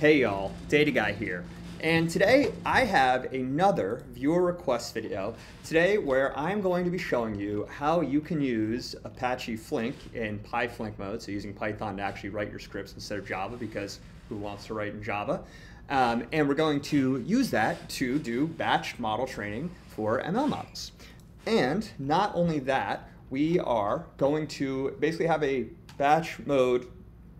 Hey y'all, Data Guy here. And today I have another viewer request video today where I'm going to be showing you how you can use Apache Flink in PyFlink mode, so using Python to actually write your scripts instead of Java because who wants to write in Java? Um, and we're going to use that to do batch model training for ML models. And not only that, we are going to basically have a batch mode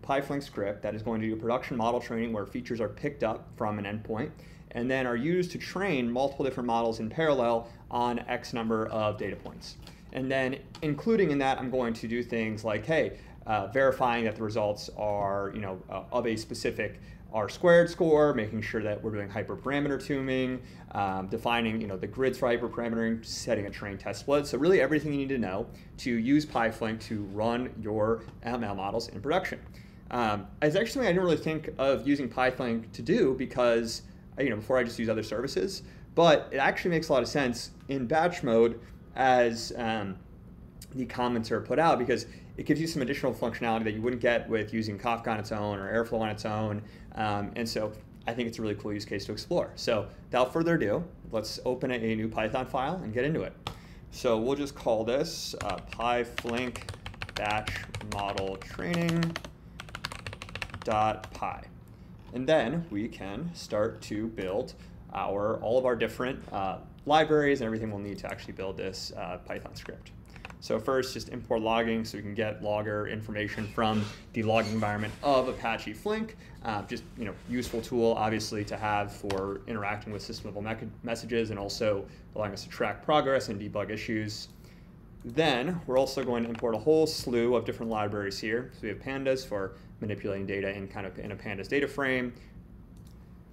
PyFlink script that is going to do production model training where features are picked up from an endpoint and then are used to train multiple different models in parallel on X number of data points. And then including in that, I'm going to do things like, hey, uh, verifying that the results are you know, uh, of a specific R squared score, making sure that we're doing hyperparameter tuning, um, defining you know, the grids for hyperparametering, setting a train test split. So really everything you need to know to use PyFlink to run your ML models in production. Um, it's actually something I didn't really think of using PyFlink to do because, you know, before I just use other services, but it actually makes a lot of sense in batch mode as um, the comments are put out because it gives you some additional functionality that you wouldn't get with using Kafka on its own or Airflow on its own. Um, and so I think it's a really cool use case to explore. So without further ado, let's open a new Python file and get into it. So we'll just call this uh, PyFlink batch model training py. And then we can start to build our all of our different uh, libraries and everything we'll need to actually build this uh, Python script. So first, just import logging so we can get logger information from the logging environment of Apache Flink. Uh, just you know, useful tool obviously to have for interacting with system level me messages and also allowing us to track progress and debug issues. Then we're also going to import a whole slew of different libraries here. So we have pandas for manipulating data in kind of in a pandas data frame.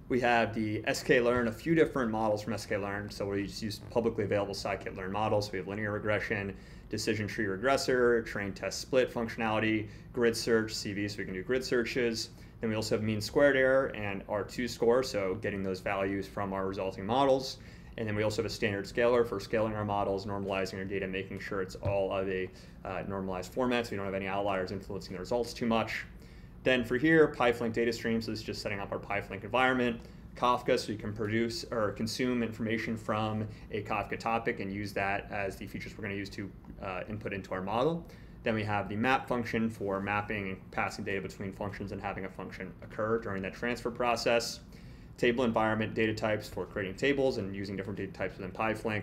We have the sklearn, a few different models from sklearn. So we just use publicly available scikit-learn models. We have linear regression, decision tree regressor, train test split functionality, grid search, CV, so we can do grid searches. Then we also have mean squared error and R2 score, so getting those values from our resulting models. And then we also have a standard scaler for scaling our models, normalizing our data, making sure it's all of a uh, normalized format so we don't have any outliers influencing the results too much. Then for here, PyFlink data streams is just setting up our PyFlink environment. Kafka, so you can produce or consume information from a Kafka topic and use that as the features we're going to use to uh, input into our model. Then we have the map function for mapping and passing data between functions and having a function occur during that transfer process. Table environment data types for creating tables and using different data types within PyFlink.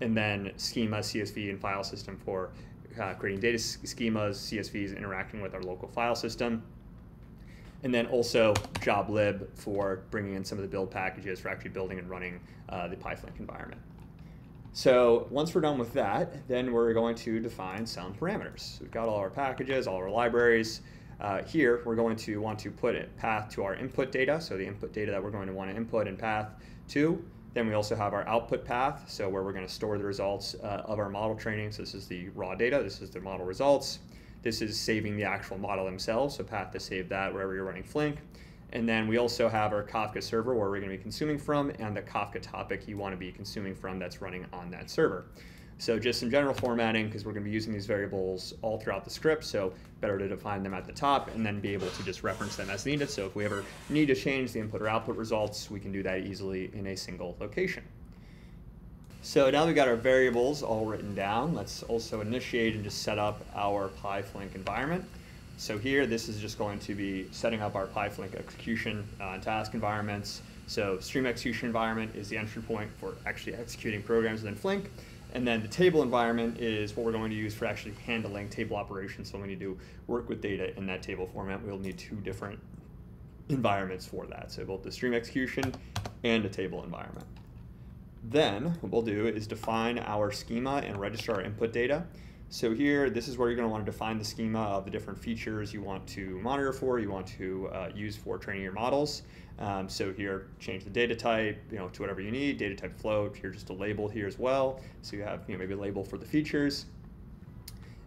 And then schema, CSV, and file system for uh, creating data schemas, CSVs, interacting with our local file system and then also joblib for bringing in some of the build packages for actually building and running uh, the PyFlink environment. So once we're done with that, then we're going to define some parameters. So we've got all our packages, all our libraries. Uh, here, we're going to want to put a path to our input data, so the input data that we're going to want to input and path to. Then we also have our output path, so where we're going to store the results uh, of our model training. So this is the raw data, this is the model results. This is saving the actual model themselves, so path to save that wherever you're running Flink. And then we also have our Kafka server where we're going to be consuming from and the Kafka topic you want to be consuming from that's running on that server. So just some general formatting because we're going to be using these variables all throughout the script, so better to define them at the top and then be able to just reference them as needed. So if we ever need to change the input or output results, we can do that easily in a single location. So now we've got our variables all written down. Let's also initiate and just set up our PyFlink environment. So here, this is just going to be setting up our PyFlink execution uh, task environments. So stream execution environment is the entry point for actually executing programs within Flink. And then the table environment is what we're going to use for actually handling table operations. So when you do work with data in that table format, we'll need two different environments for that. So both the stream execution and a table environment. Then what we'll do is define our schema and register our input data. So here, this is where you're going to want to define the schema of the different features you want to monitor for, you want to uh, use for training your models. Um, so here, change the data type, you know, to whatever you need. Data type float. Here, just a label here as well. So you have, you know, maybe a label for the features.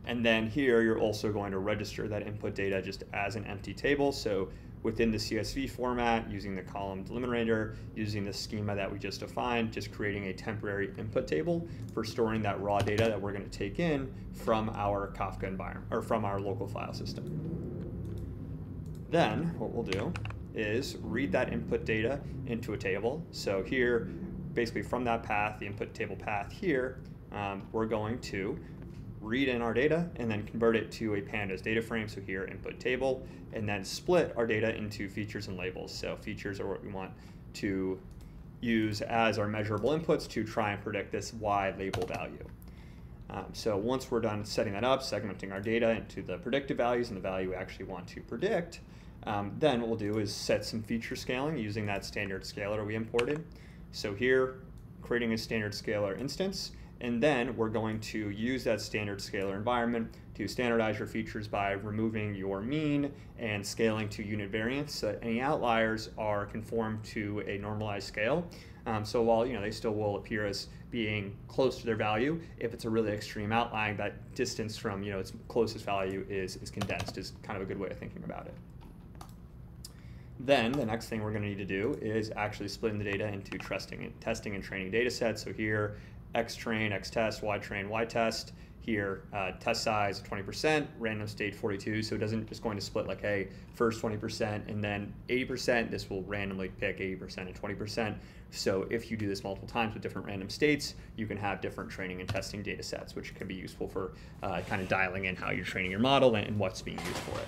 And then here, you're also going to register that input data just as an empty table. So within the CSV format, using the column delimiter, using the schema that we just defined, just creating a temporary input table for storing that raw data that we're going to take in from our Kafka environment or from our local file system. Then what we'll do is read that input data into a table. So here, basically from that path, the input table path here, um, we're going to read in our data and then convert it to a pandas data frame. So here, input table, and then split our data into features and labels. So features are what we want to use as our measurable inputs to try and predict this Y label value. Um, so once we're done setting that up, segmenting our data into the predictive values and the value we actually want to predict, um, then what we'll do is set some feature scaling using that standard scaler we imported. So here, creating a standard scaler instance, and then we're going to use that standard scaler environment to standardize your features by removing your mean and scaling to unit variance so any outliers are conformed to a normalized scale. Um, so while you know they still will appear as being close to their value, if it's a really extreme outlying, that distance from you know its closest value is, is condensed is kind of a good way of thinking about it. Then the next thing we're going to need to do is actually splitting the data into testing and training data sets. So here X train, X test, Y train, Y test. Here, uh, test size 20%, random state 42. So it doesn't just going to split like, hey, first 20% and then 80%. This will randomly pick 80% and 20%. So if you do this multiple times with different random states, you can have different training and testing data sets, which can be useful for uh, kind of dialing in how you're training your model and what's being used for it.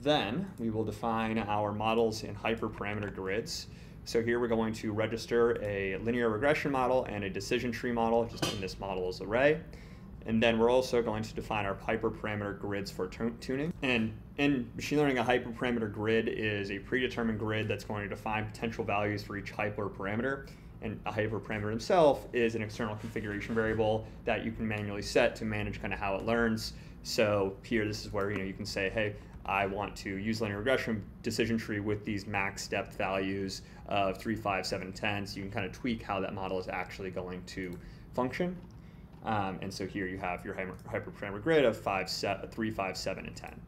Then we will define our models in hyperparameter grids. So here we're going to register a linear regression model and a decision tree model, just in this model as array. And then we're also going to define our hyperparameter grids for tuning. And in machine learning, a hyperparameter grid is a predetermined grid that's going to define potential values for each hyperparameter. And a hyperparameter himself is an external configuration variable that you can manually set to manage kind of how it learns. So here, this is where you know you can say, hey, I want to use linear regression decision tree with these max depth values of 3, 5, 7, 10. So you can kind of tweak how that model is actually going to function. Um, and so here you have your hyperparameter grid of 5, 3, 5, 7, and 10.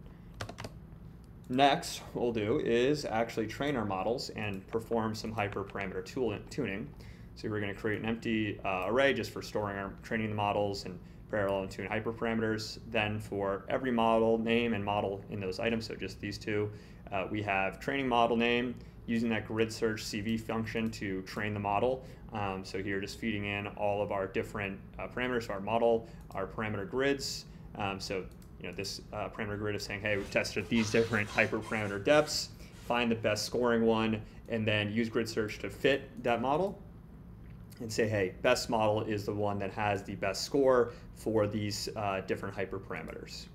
Next, what we'll do is actually train our models and perform some hyperparameter tuning. So we're going to create an empty uh, array just for storing our training the models and parallel and tune hyperparameters. Then for every model name and model in those items, so just these two, uh, we have training model name using that grid search CV function to train the model. Um, so here just feeding in all of our different uh, parameters, so our model, our parameter grids. Um, so you know this uh, parameter grid is saying, hey, we've tested these different hyperparameter depths, find the best scoring one, and then use grid search to fit that model and say, hey, best model is the one that has the best score for these uh, different hyperparameters.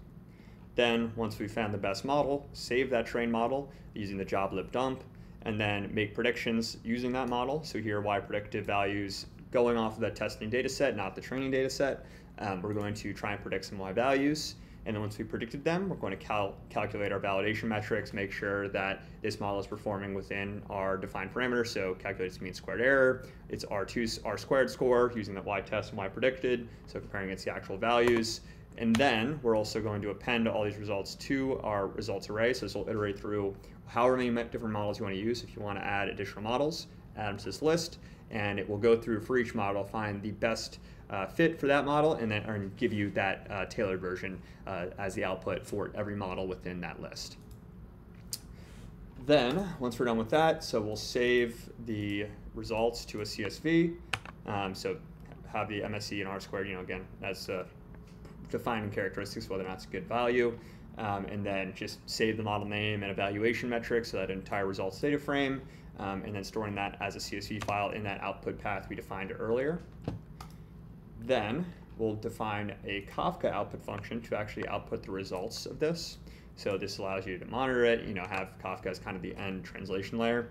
Then, once we found the best model, save that trained model using the joblib dump, and then make predictions using that model. So here, y predictive values going off of that testing data set, not the training data set. Um, we're going to try and predict some y values. And then once we predicted them, we're going to cal calculate our validation metrics, make sure that this model is performing within our defined parameters. So calculate its mean squared error, its R2 R squared score using the y test and y predicted, so comparing against the actual values. And then we're also going to append all these results to our results array. So this will iterate through however many different models you want to use. If you want to add additional models, add them to this list, and it will go through for each model, find the best uh, fit for that model and then and give you that uh, tailored version uh, as the output for every model within that list. Then, once we're done with that, so we'll save the results to a CSV. Um, so have the MSE and R squared, you know, again, as uh, defining characteristics, whether or not it's a good value. Um, and then just save the model name and evaluation metric, so that entire results data frame, um, and then storing that as a CSV file in that output path we defined earlier. Then we'll define a Kafka output function to actually output the results of this. So this allows you to monitor it, you know, have Kafka as kind of the end translation layer.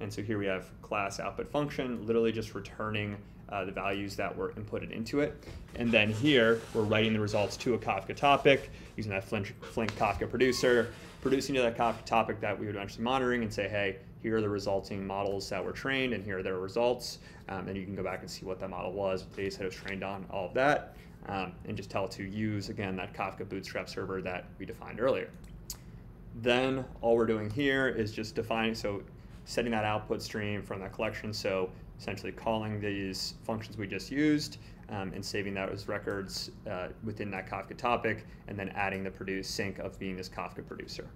And so here we have class output function, literally just returning uh, the values that were inputted into it. And then here, we're writing the results to a Kafka topic using that Flink, Flink Kafka producer, producing to that Kafka topic that we would eventually monitoring and say, hey, here are the resulting models that were trained and here are their results. Um, and you can go back and see what that model was, what data set it was trained on, all of that. Um, and just tell it to use, again, that Kafka Bootstrap server that we defined earlier. Then all we're doing here is just defining, so setting that output stream from that collection. So essentially calling these functions we just used um, and saving those records uh, within that Kafka topic, and then adding the produce sink of being this Kafka producer.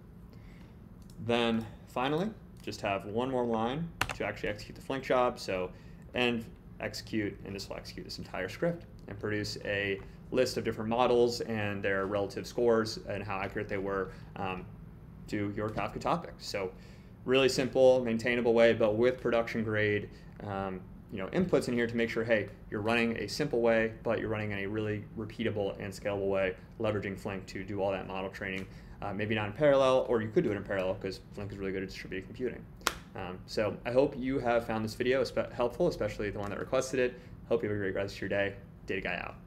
Then finally, just have one more line to actually execute the Flink job. So end, execute, and this will execute this entire script and produce a list of different models and their relative scores and how accurate they were um, to your Kafka topic. So really simple, maintainable way, but with production grade um, you know, inputs in here to make sure, hey, you're running a simple way, but you're running in a really repeatable and scalable way, leveraging Flink to do all that model training. Uh, maybe not in parallel, or you could do it in parallel because Flink is really good at distributed computing. Um, so I hope you have found this video helpful, especially the one that requested it. Hope you have a great rest of your day. Data Guy out.